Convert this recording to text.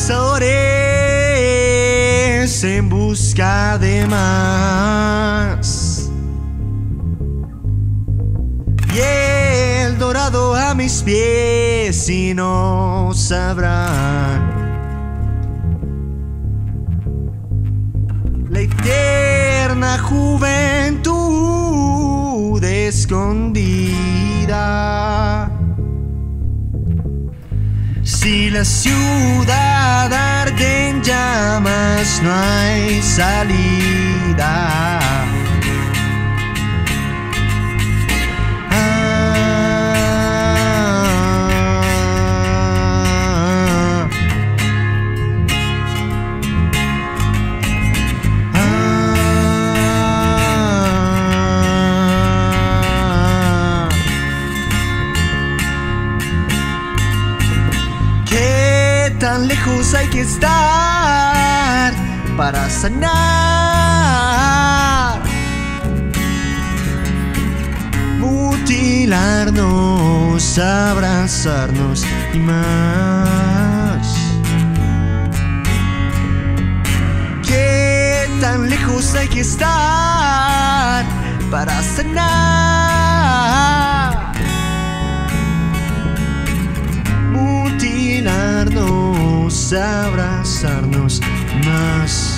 cazadores en busca de más. Y el dorado a mis pies y no sabrán. La eterna juventud escondida. Si la ciudad arde en llamas, no hay salida. Tan lejos hay que estar para sanar? Mutilarnos, abrazarnos y más. ¿Qué tan lejos hay que estar para sanar? abrazarnos más.